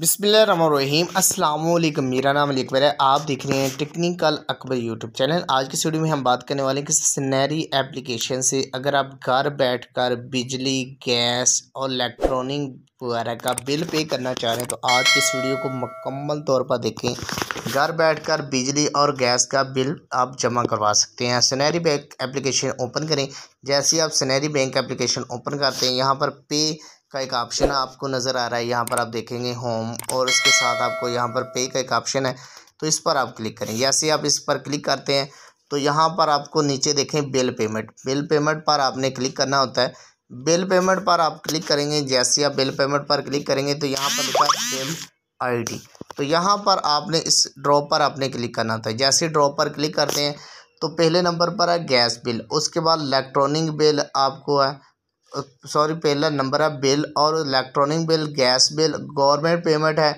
अस्सलाम वालेकुम मेरा नाम अकबर है। आप देख रहे हैं टेक्निकल अकबर यूट्यूब चैनल। आज की वीडियो में हम बात करने वाले हैं कि सनैरी एप्लीकेशन से। अगर आप घर बैठकर बिजली, गैस और इलेक्ट्रॉनिक वगैरह का बिल पे करना चाह रहे हैं तो आज की इस वीडियो को मुकम्मल तौर पर देखें। घर बैठकर बिजली और गैस का बिल आप जमा करवा सकते हैं। सनैरी बैंक एप्लीकेशन ओपन करें। जैसे आप सनैरी बैंक एप्लीकेशन ओपन करते हैं, यहाँ पर पे का एक ऑप्शन आपको नज़र आ रहा है। यहाँ पर आप देखेंगे होम और इसके साथ आपको यहाँ पर पे का एक ऑप्शन है तो इस पर आप क्लिक करें। जैसे आप इस पर क्लिक करते हैं तो यहाँ पर आपको नीचे देखें बिल पेमेंट। बिल पेमेंट पर आपने क्लिक करना होता है। बिल पेमेंट पर आप क्लिक करेंगे। जैसे आप बिल पेमेंट पर क्लिक करेंगे तो यहाँ पर लिखा है बिल आई तो यहाँ पर आपने इस ड्रॉप पर आपने क्लिक करना था। जैसे ड्रॉप पर क्लिक करते हैं तो पहले नंबर पर है गैस बिल उसके बाद इलेक्ट्रॉनिक बिल आपको है सॉरी पहला नंबर है बिल और electronic bill gas bill government payment है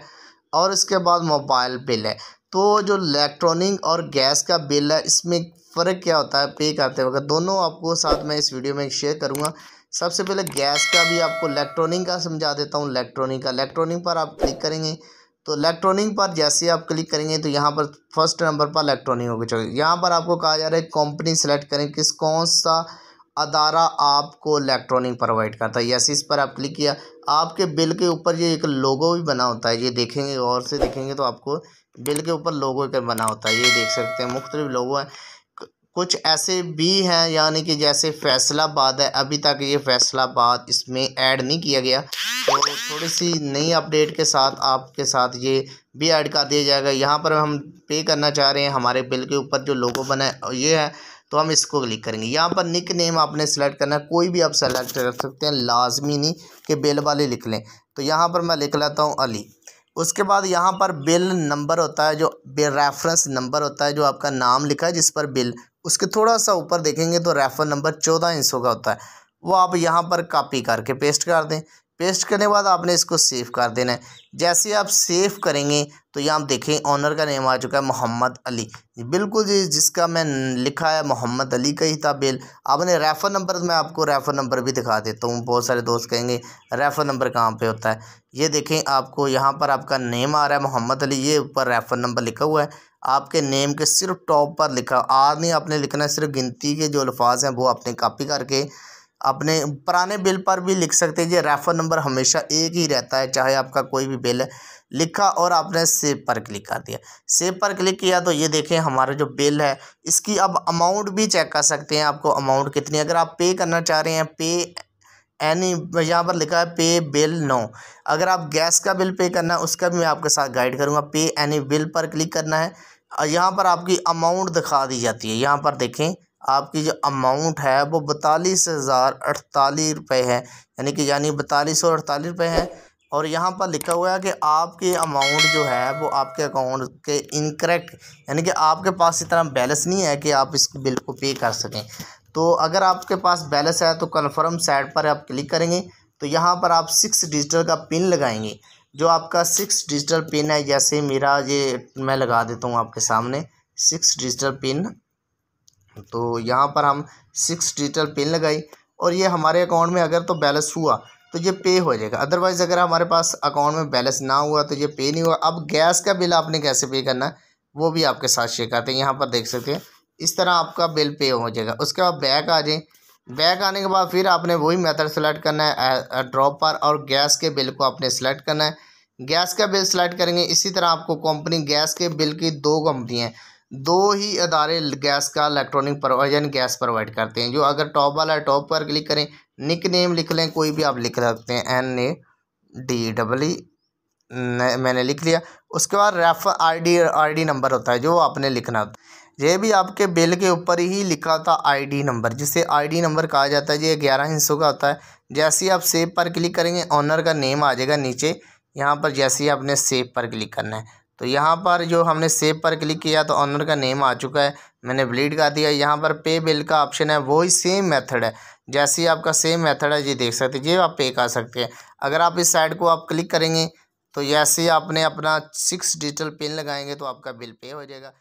और इसके बाद मोबाइल बिल है। तो जो इलेक्ट्रॉनिक और गैस का बिल है, इसमें फ़र्क क्या होता है पे करते वक्त? दोनों आपको साथ में इस वीडियो में शेयर करूँगा। सबसे पहले गैस का भी आपको इलेक्ट्रॉनिक का समझा देता हूँ इलेक्ट्रॉनिक का। इलेक्ट्रॉनिक पर आप क्लिक करेंगे तो इलेक्ट्रॉनिक पर जैसे आप क्लिक करेंगे तो यहाँ पर फ़र्स्ट नंबर पर इलेक्ट्रॉनिक होगा। चलिए यहाँ पर आपको कहा जा रहा है कंपनी सेलेक्ट करें किस, कौन सा अदारा आपको इलेक्ट्रॉनिक प्रोवाइड करता है। यस इस पर आप क्लिक किया। आपके बिल के ऊपर ये एक लोगो भी बना होता है। ये देखेंगे, और से देखेंगे तो आपको बिल के ऊपर लोगो का बना होता है। ये देख सकते हैं, मुख्तलिफ़ लोगो हैं। कुछ ऐसे भी हैं, यानी कि जैसे फैसलाबाद है। अभी तक ये फैसलाबाद इसमें ऐड नहीं किया गया। थोड़ी सी नई अपडेट के साथ आपके साथ ये भी ऐड कर दिया जाएगा। यहाँ पर हम पे करना चाह रहे हैं हमारे बिल के ऊपर जो लोगो बना है ये है तो हम इसको क्लिक करेंगे। यहाँ पर निक नेम आपने सेलेक्ट करना है, कोई भी आप सेलेक्ट कर सकते हैं, लाजमी नहीं कि बिल वाले लिख लें। तो यहाँ पर मैं लिख लेता हूँ अली। उसके बाद यहाँ पर बिल नंबर होता है जो रेफरेंस नंबर होता है जो आपका नाम लिखा है, जिस पर बिल, उसके थोड़ा सा ऊपर देखेंगे तो रेफर नंबर चौदह इंचों का होता है। वो आप यहाँ पर कॉपी करके पेस्ट कर दें। पेस्ट करने के बाद आपने इसको सेव कर देना है। जैसे आप सेव करेंगे तो यहाँ आप देखें ऑनर का नेम आ चुका है मोहम्मद अली। बिल्कुल जी, जिसका मैं लिखा है मोहम्मद अली का ही था बिल आपने रेफ़र नंबर मैं आपको रेफ़र नंबर भी दिखा देता हूँ। बहुत सारे दोस्त कहेंगे रेफ़र नंबर कहाँ पे होता है? ये देखें, आपको यहाँ पर आपका नेम आ रहा है मोहम्मद अली। ये ऊपर रेफ़र नंबर लिखा हुआ है। आपके नेम के सिर्फ़ टॉप पर लिखा। नहीं आपने लिखना है, सिर्फ़ गिनती के जो अल्फाज हैं, वो आपने कापी करके अपने पुराने बिल पर भी लिख सकते हैं। ये रेफ़र नंबर हमेशा एक ही रहता है, चाहे आपका कोई भी बिल है लिखा और आपने सेव पर क्लिक कर दिया। सेव पर क्लिक किया तो ये देखें, हमारा जो बिल है, इसकी अब अमाउंट भी चेक कर सकते हैं आपको अमाउंट कितनी। अगर आप पे करना चाह रहे हैं पे एनी यहाँ पर लिखा है पे बिल नो अगर आप गैस का बिल पे करना है, उसका भी मैं आपके साथ गाइड करूँगा। पे एनी बिल पर क्लिक करना है। यहाँ पर आपकी अमाउंट दिखा दी जाती है। यहाँ पर देखें आपकी जो अमाउंट है वो बतालीस हज़ार अड़तालीस रुपये है। यानी कि यानी बतालीस सौ अड़तालीस रुपये है। और यहाँ पर लिखा हुआ है कि आपके अमाउंट जो है वो आपके अकाउंट के इनकरेक्ट यानी कि आपके पास इतना बैलेंस नहीं है कि आप इस बिल को पे कर सकें। तो अगर आपके पास बैलेंस है तो कन्फर्म साइड पर आप क्लिक करेंगे। तो यहाँ पर आप सिक्स डिजिटल का पिन लगाएँगे। जो आपका सिक्स डिजिटल पिन है, जैसे मेरा ये मैं लगा देता हूँ आपके सामने। सिक्स डिजिटल पिन तो यहाँ पर हम सिक्स डिजिटल पिन लगाई और ये हमारे अकाउंट में अगर तो बैलेंस हुआ तो ये पे हो जाएगा। अदरवाइज़ अगर हमारे पास अकाउंट में बैलेंस ना हुआ तो ये पे नहीं हुआ। अब गैस का बिल आपने कैसे पे करना है, वो भी आपके साथ शेयर करते हैं। यहाँ पर देख सकते हैं, इस तरह आपका बिल पे हो जाएगा। उसके बाद बैक आ जाए। बैक आने के बाद फिर आपने वही मेथड सेलेक्ट करना है ड्रॉप पर और गैस के बिल को आपने सेलेक्ट करना है। गैस का बिल सेलेक्ट करेंगे, इसी तरह आपको कंपनी गैस के बिल की दो कंपनी हैं। दो ही अदारे गैस का इलेक्ट्रॉनिक प्रोवाइजन गैस प्रोवाइड करते हैं। जो अगर टॉप वाला है टॉप पर क्लिक करें निक नेम लिख लें, कोई भी आप लिख सकते हैं। N A D double E मैंने लिख लिया। उसके बाद रेफर आईडी आईडी नंबर होता है, जो आपने लिखना होता ये भी आपके बिल के ऊपर ही लिखा होता आईडी नंबर जिसे आईडी नंबर कहा जाता है। ये ग्यारह हिस्सों का होता है। जैसे ही आप सेव पर क्लिक करेंगे ऑनर का नेम आ जाएगा नीचे। यहाँ पर जैसे ही आपने सेव पर क्लिक करना है। तो यहाँ पर जो हमने सेव पर क्लिक किया तो ऑनर का नेम आ चुका है। मैंने ब्लीड का दिया। यहाँ पर पे बिल का ऑप्शन है वो ही सेम मेथड है। जैसे ही आपका सेम मेथड है ये देख सकते हैं ये आप पे कर सकते हैं। अगर आप इस साइड को आप क्लिक करेंगे तो जैसे ही आपने अपना सिक्स डिजिटल पिन लगाएँगे तो आपका बिल पे हो जाएगा।